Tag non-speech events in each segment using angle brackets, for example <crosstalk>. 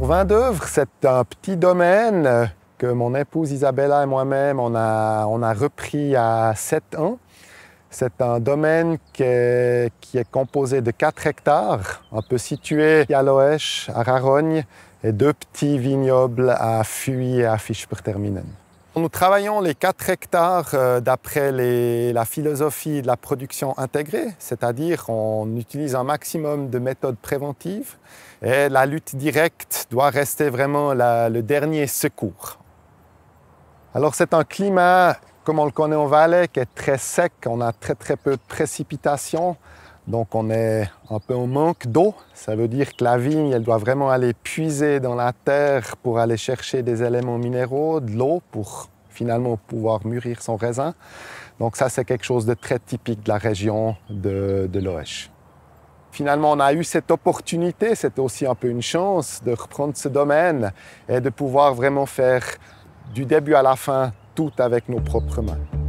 Alors, vin d'œuvre, c'est un petit domaine que mon épouse Isabella et moi-même, on a, on a repris à 7 ans. C'est un domaine qui est, qui est, composé de 4 hectares, un peu situé à l'Oèche, à Rarogne, et deux petits vignobles à Fuy et à Fischperterminen. Nous travaillons les 4 hectares euh, d'après la philosophie de la production intégrée, c'est-à-dire on utilise un maximum de méthodes préventives et la lutte directe doit rester vraiment le dernier secours. Alors c'est un climat, comme on le connaît en Valais, qui est très sec, on a très très peu de précipitations, donc on est un peu en manque d'eau. Ça veut dire que la vigne, elle doit vraiment aller puiser dans la terre pour aller chercher des éléments minéraux, de l'eau pour finalement pouvoir mûrir son raisin. Donc ça, c'est quelque chose de très typique de la région de, de. Finalement, on a eu cette opportunité, c'était aussi un peu une chance de reprendre ce domaine et de pouvoir vraiment faire du début à la fin tout avec nos propres mains.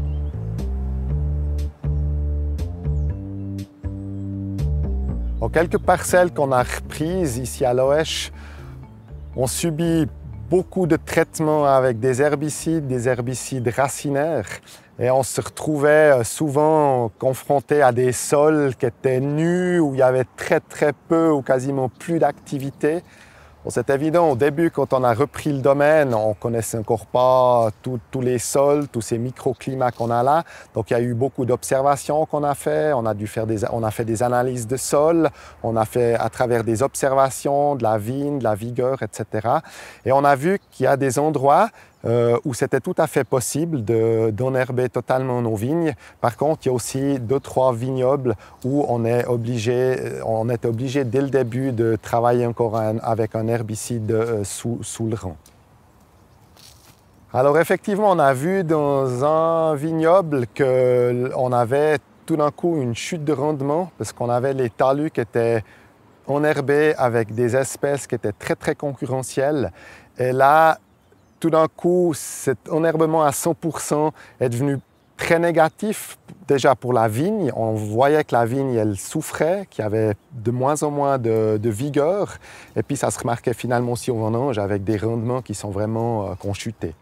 En quelques parcelles qu'on a reprises ici à l'Oèche, on subit beaucoup de traitements avec des herbicides, des herbicides racinaires. Et on se retrouvait souvent confronté à des sols qui étaient nus, où il y avait très très peu ou quasiment plus d'activité. Bon, c'est évident, au début, quand on a repris le domaine, on connaissait encore pas tous les sols, tous ces microclimats qu'on a là. Donc, il y a eu beaucoup d'observations qu'on a fait. On a dû faire des, on a fait des analyses de sol. On a fait à travers des observations de la vigne, de la vigueur, etc. Et on a vu qu'il y a des endroits euh, où c'était tout à fait possible d'enherber totalement nos vignes. Par contre, il y a aussi deux, trois vignobles où on est obligé, on est obligé dès le début de travailler encore avec un herbicide euh, sous, sous le rang. Alors effectivement, on a vu dans un vignoble qu'on avait tout d'un coup une chute de rendement parce qu'on avait les talus qui étaient enherbés avec des espèces qui étaient très très concurrentielles. Et là, tout d'un coup, cet enherbement à 100% est devenu très négatif déjà pour la vigne. On voyait que la vigne, elle souffrait, qu'il y avait de moins en moins de, vigueur. Et puis ça se remarquait finalement aussi au vendange avec des rendements qui sont vraiment euh, conchutés.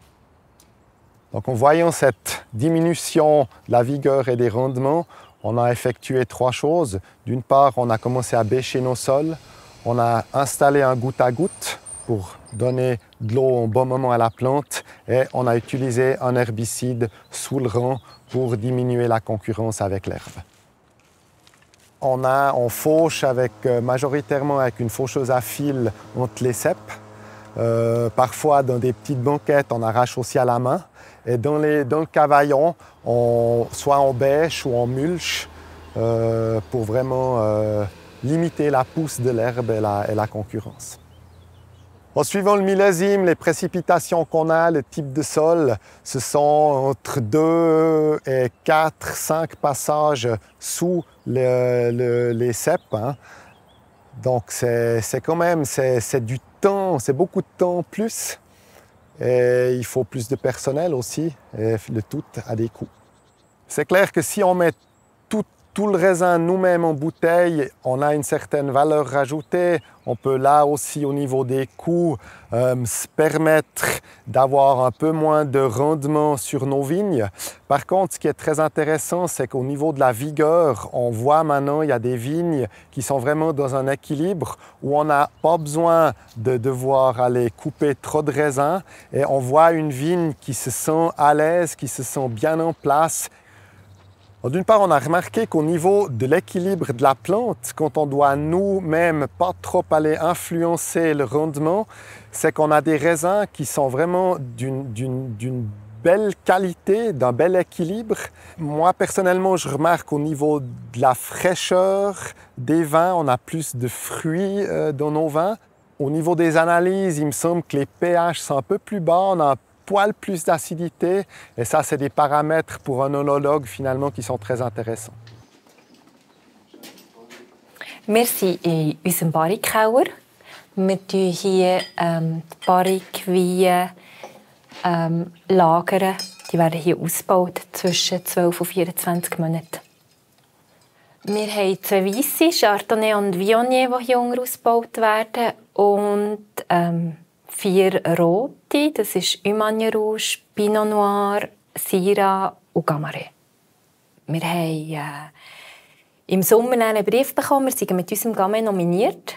Donc en voyant cette diminution de la vigueur et des rendements, on a effectué trois choses. D'une part, on a commencé à bêcher nos sols. On a installé un goutte à goutte pour donner de l'eau au bon moment à la plante et on a utilisé un herbicide sous le rang pour diminuer la concurrence avec l'herbe. On, a, on fauche avec, euh, majoritairement avec une faucheuse à fil entre les cèpes. Euh, parfois, dans des petites banquettes, on arrache aussi à la main. Et dans, les, dans le cavaillon, on, soit on bêche ou on mulche euh, pour vraiment euh, limiter la pousse de l'herbe et la concurrence. En suivant le millésime, les précipitations qu'on a, le type de sol, ce sont entre 2 et 4, 5 passages sous les cèpes. Hein. Donc c'est quand même c'est du temps, c'est beaucoup de temps plus. Et il faut plus de personnel aussi, et le tout a des coûts. C'est clair que si on met tout le raisin nous-mêmes en bouteille, on a une certaine valeur rajoutée. On peut là aussi au niveau des coûts euh, se permettre d'avoir un peu moins de rendement sur nos vignes. Par contre, ce qui est très intéressant, c'est qu'au niveau de la vigueur, on voit maintenant il y a des vignes qui sont vraiment dans un équilibre où on n'a pas besoin de devoir aller couper trop de raisins et on voit une vigne qui se sent à l'aise, qui se sent bien en place d'une part, on a remarqué qu'au niveau de l'équilibre de la plante, quand on doit nous-mêmes pas trop aller influencer le rendement, c'est qu'on a des raisins qui sont vraiment d'une belle qualité, d'un bel équilibre. Moi, personnellement, je remarque au niveau de la fraîcheur des vins, on a plus de fruits euh, dans nos vins. Au niveau des analyses, il me semble que les pH sont un peu plus bas, poil plus d'acidité. Et ça, c'est des paramètres pour un onologue finalement qui sont très intéressants. Merci unserem Barrikauer. Wir tun hier ähm, die Barrikweine ähm, lagern. Die werden hier ausgebaut zwischen 12 und 24 Monaten. Wir haben zwei weisse, Chardonnay und Viognier, die hier ausgebaut werden. und ähm, vier rote. Das ist Humagne Rouge, Pinot Noir, Syrah und Gamare. Wir haben äh, im Sommer einen Brief bekommen, wir sind mit unserem Gamay nominiert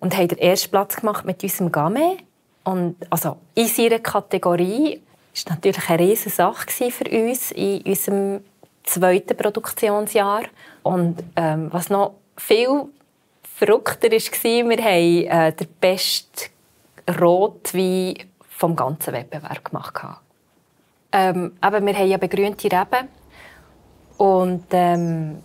und haben den ersten Platz gemacht mit unserem Gamay. Und also in seiner Kategorie war natürlich eine riesige Sache für uns in unserem zweiten Produktionsjahr. Und ähm, was noch viel verrückter war, wir haben äh, den besten Rotwein vom ganzen Wettbewerb gemacht. Ähm, aber wir haben ja begrünte Reben und ähm,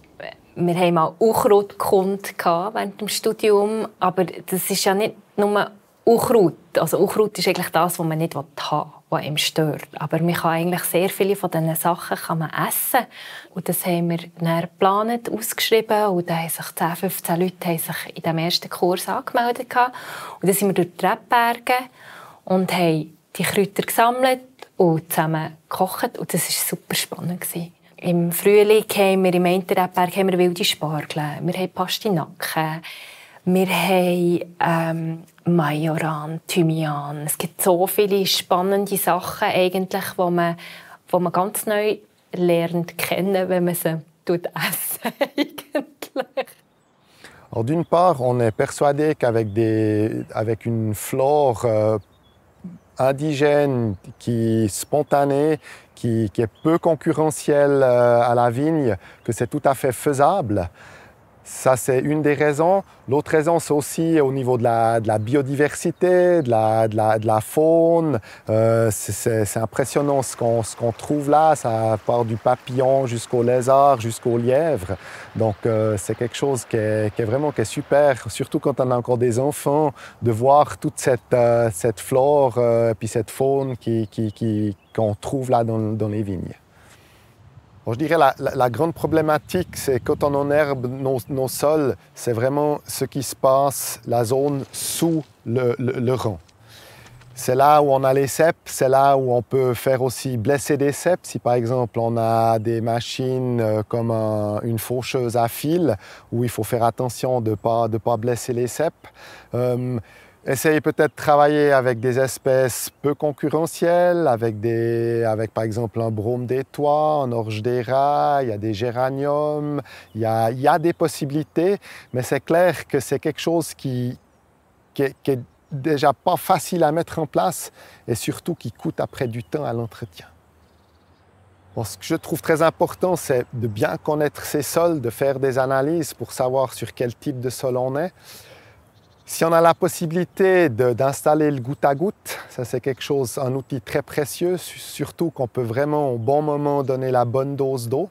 wir haben mal Unkrautkund während dem Studium, aber das ist ja nicht nur Unkraut. Also Unkraut ist eigentlich das, was man nicht haben will, was einem stört. Aber man kann eigentlich sehr viele von diesen Sachen kann man essen. Und das haben wir dann geplant, ausgeschrieben. Und da haben sich 10, 15 Leute haben sich in diesem ersten Kurs angemeldet. Und dann sind wir durch die Rebberge und haben die Kräuter gesammelt und zusammen gekocht. Und das war super spannend. Im Frühling haben wir im Rebberg haben wir wilde Spargel, wir haben Pastinaken, wir haben ähm, Majoran, Thymian. Es gibt so viele spannende Sachen eigentlich, wo man, wo man ganz neu lernt kennen, wenn man sie essen <laughs> Alors d'une part, on est persuadé qu'avec avec une flore euh, indigène qui spontanée, qui, qui, est peu concurrentielle euh, à la vigne, que c'est tout à fait faisable. Ça, c'est une des raisons. L'autre raison, c'est aussi au niveau de la, de la biodiversité, de la, de la, de la faune. Euh, c'est impressionnant ce qu'on trouve là. Ça part du papillon jusqu'au lézard, jusqu'au lièvre. Donc, euh, c'est quelque chose qui est, qui est, vraiment qui est super, surtout quand on a encore des enfants, de voir toute cette, euh, cette flore et puis cette faune qu'on qui, qui, trouve là dans, dans les vignes je dirais la, la, grande problématique, c'est quand on enherbe nos, nos sols, c'est vraiment ce qui se passe, la zone sous le, rang. C'est là où on a les cèpes, c'est là où on peut faire aussi blesser des cèpes. Si par exemple on a des machines euh, comme une faucheuse à fil, où il faut faire attention de ne pas, de pas blesser les cèpes. Euh, Essayez peut-être de travailler avec des espèces peu concurrentielles, avec, par exemple un brome des toits, un orge des rats, il y a des géraniums, il y a, des possibilités, mais c'est clair que c'est quelque chose qui, qui, déjà pas facile à mettre en place et surtout qui coûte après du temps à l'entretien. ce que je trouve très important, c'est de bien connaître ces sols, de faire des analyses pour savoir sur quel type de sol on est. Si on a la possibilité d'installer le goutte à goutte, ça c'est quelque chose, un outil très précieux, surtout qu'on peut vraiment au bon moment donner la bonne dose d'eau.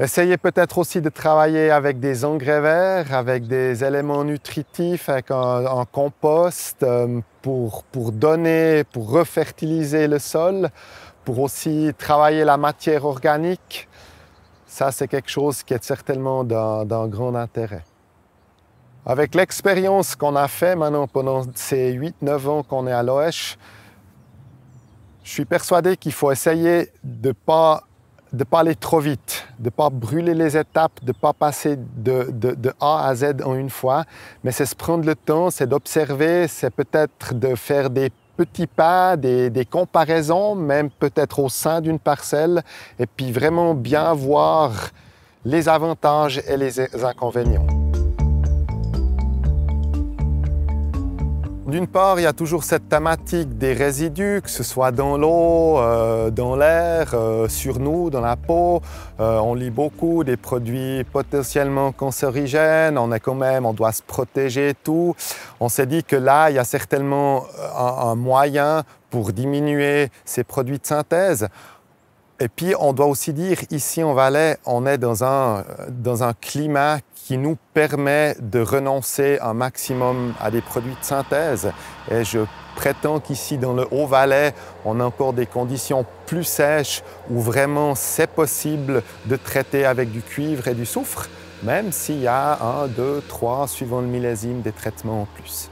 Essayez peut-être aussi de travailler avec des engrais verts, avec des éléments nutritifs, avec un, compost euh, pour, pour donner, pour refertiliser le sol, pour aussi travailler la matière organique. Ça, c'est quelque chose qui est certainement d'un grand intérêt. Avec l'expérience qu'on a fait maintenant pendant ces 8-9 ans qu'on est à l'OH, je suis persuadé qu'il faut essayer de ne pas, de pas aller trop vite, de ne pas brûler les étapes, de ne pas passer de, de, de, A à Z en une fois, mais c'est se prendre le temps, c'est d'observer, c'est peut-être de faire des petits pas, des, des comparaisons, même peut-être au sein d'une parcelle, et puis vraiment bien voir les avantages et les inconvénients. D'une part, il y a toujours cette thématique des résidus, que ce soit dans l'eau, euh, dans l'air, euh, sur nous, dans la peau. Euh, on lit beaucoup des produits potentiellement cancérigènes. On est quand même, on doit se protéger tout. On s'est dit que là, il y a certainement un, un moyen pour diminuer ces produits de synthèse. Et puis, on doit aussi dire, ici en Valais, on est dans un, dans un climat qui nous permet de renoncer un maximum à des produits de synthèse. Et je prétends qu'ici, dans le Haut-Valais, on a encore des conditions plus sèches où vraiment c'est possible de traiter avec du cuivre et du soufre, même s'il y a un, deux, trois, suivant le millésime, des traitements en plus.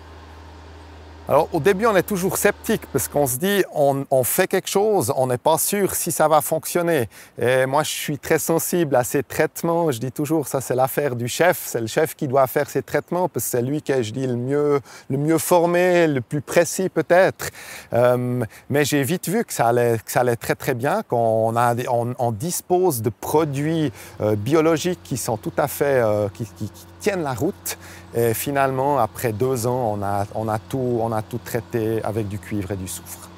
Alors au début, on est toujours sceptique parce qu'on se dit, on, fait quelque chose, on n'est pas sûr si ça va fonctionner. Et moi, je suis très sensible à ces traitements. Je dis toujours, ça c'est l'affaire du chef. C'est le chef qui doit faire ces traitements parce que c'est lui qui est, je dis, le mieux, le mieux formé, le plus précis peut-être. Euh, mais j'ai vite vu que ça allait, que ça allait très très bien, qu'on a, on, dispose de produits euh, biologiques qui sont tout à fait, euh, qui, qui tiennent la route. Et finalement, après deux ans, on a, tout traité avec du cuivre et du soufre.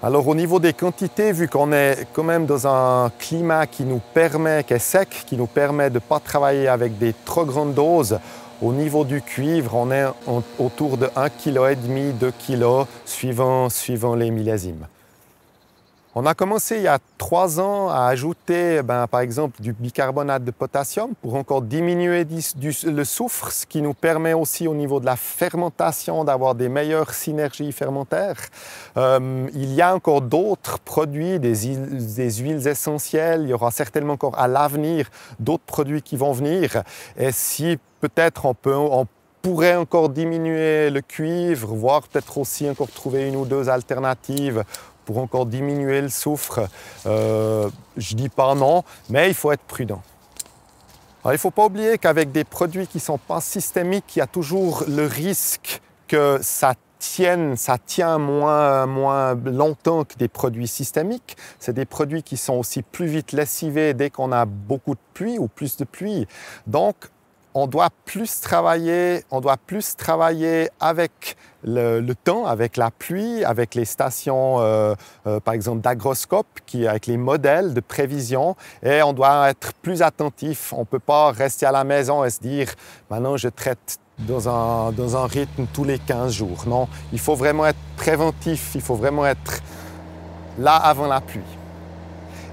Alors au niveau des quantités, vu qu'on est quand même dans un climat qui nous permet, qui est sec, qui nous permet de ne pas travailler avec des trop grandes doses, au niveau du cuivre, on est autour de 1,5 kg, 2 kg, suivant, suivant les millésimes. On a commencé il y a trois ans à ajouter, ben, par exemple, du bicarbonate de potassium pour encore diminuer le soufre, ce qui nous permet aussi au niveau de la fermentation d'avoir des meilleures synergies fermentaires. Euh, il y a encore d'autres produits, des, huiles essentielles. Il y aura certainement encore à l'avenir d'autres produits qui vont venir. Et si peut-être on on pourrait encore diminuer le cuivre, voire peut-être aussi encore trouver une ou deux alternatives pour encore diminuer le soufre. Euh, je dis pas non, mais il faut être prudent. il ne faut pas oublier qu'avec des produits qui ne sont pas systémiques, il y a toujours le risque que ça tienne, ça tient moins, moins longtemps que des produits systémiques. C'est des produits qui sont aussi plus vite lessivés dès qu'on a beaucoup de pluie ou plus de pluie. Donc, on doit plus travailler, on doit plus travailler avec le, temps, avec la pluie, avec les stations, euh, euh, par exemple, d'agroscope, avec les modèles de prévision, et on doit être plus attentif. On ne peut pas rester à la maison et se dire, maintenant je traite dans un, dans un rythme tous les 15 jours. Non, il faut vraiment être préventif, il faut vraiment être là avant la pluie.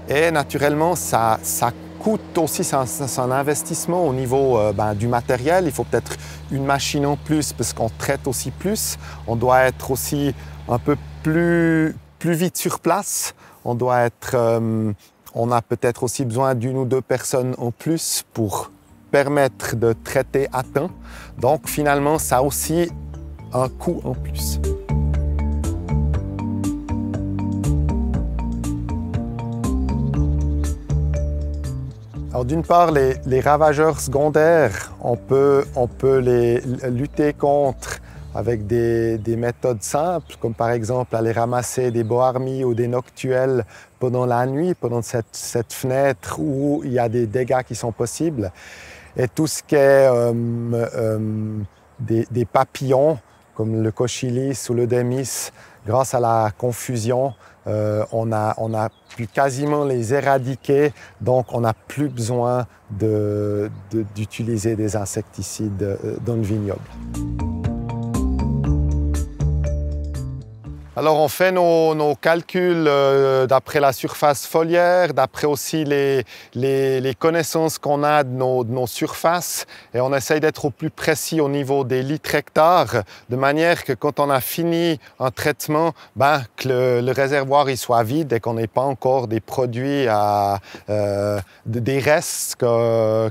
Et naturellement, ça, ça coûte aussi, c'est un, investissement au niveau euh, ben, du matériel. Il faut peut-être une machine en plus parce qu'on traite aussi plus. On doit être aussi un peu plus, plus vite sur place. On doit être, euh, on a peut-être aussi besoin d'une ou deux personnes en plus pour permettre de traiter à temps. Donc finalement, ça a aussi un coût en plus. D'une part, les, ravageurs secondaires, on peut, les lutter contre avec des, méthodes simples, comme par exemple aller ramasser des boarmies ou des noctuels pendant la nuit, pendant cette, fenêtre où il y a des dégâts qui sont possibles. Et tout ce qui est euh, euh, des, des, papillons, comme le cochilis ou le démis, grâce à la confusion, euh, on, a, on a pu quasiment les éradiquer, donc on n'a plus besoin d'utiliser des insecticides euh, dans le vignoble. Alors on fait nos, calculs euh, d'après la surface foliaire, d'après aussi les, connaissances qu'on a de nos, surfaces et on essaye d'être au plus précis au niveau des litres hectares de manière que quand on a fini un traitement, ben, que le, réservoir il soit vide et qu'on n'ait pas encore des produits, à, euh, des restes qu'on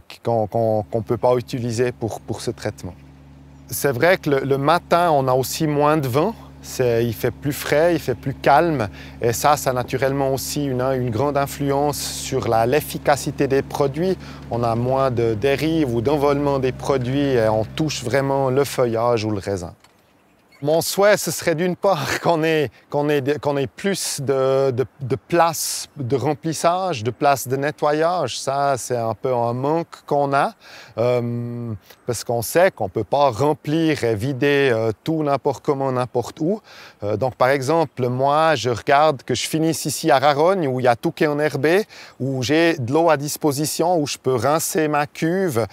ne peut pas utiliser pour, ce traitement. C'est vrai que le matin, on a aussi moins de vent, il fait plus frais, il fait plus calme. Et ça, ça a naturellement aussi une, une grande influence sur l'efficacité des produits. On a moins de dérives ou d'envolement des produits et on touche vraiment le feuillage ou le raisin. Mon souhait, ce serait d'une part <laughs> qu'on ait, ait, plus de, place de remplissage, de place de nettoyage. Ça, c'est un peu un manque qu'on a, euh, parce qu'on sait qu'on ne peut pas remplir et vider euh, tout n'importe comment, n'importe où. Euh, donc, par exemple, moi, je regarde que je finisse ici à Rarogne, où il y a tout qui est enherbé, où j'ai de l'eau à disposition, où je peux rincer ma cuve,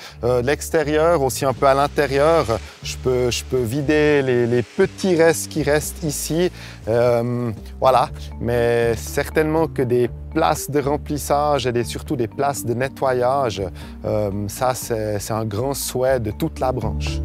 l'extérieur, aussi un peu à l'intérieur. Je peux, je peux vider les, les petits restes qui restent ici. Euh, voilà, mais certainement que des places de remplissage et surtout des places de nettoyage, euh, ça c'est un grand souhait de toute la branche.